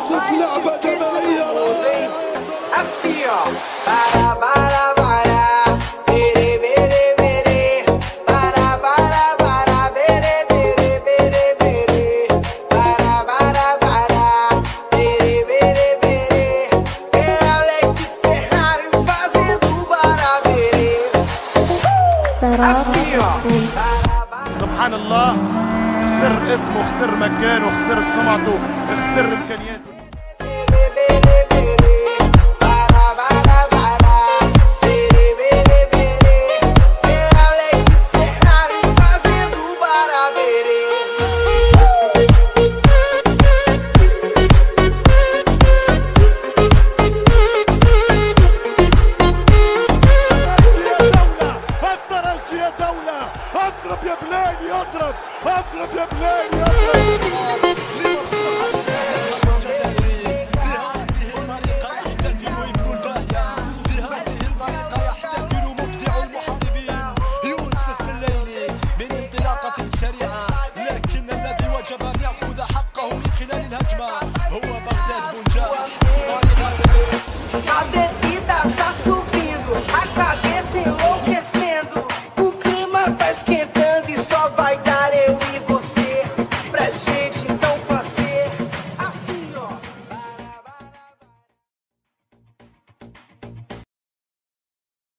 يوسف لعبة جماعية. أفيا سبحان الله خسر اسمه خسر مكانه خسر سمعته خسر إمكانياته. اضرب يا بلاني اضرب اضرب يا بلاني اضرب bunch of